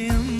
Selim